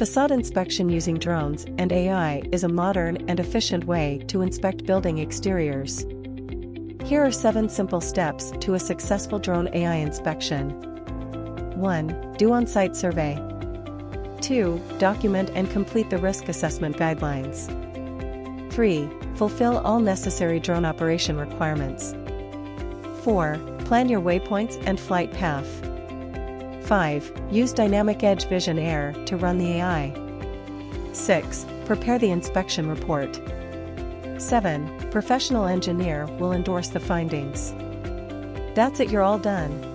Facade inspection using drones and AI is a modern and efficient way to inspect building exteriors. Here are 7 simple steps to a successful drone AI inspection. 1. Do on-site survey. 2. Document and complete the risk assessment guidelines. 3. Fulfill all necessary drone operation requirements. 4. Plan your waypoints and flight path. 5. Use Dynamic Edge Vision Air to run the AI. 6. Prepare the inspection report. 7. Professional engineer will endorse the findings. That's it, you're all done.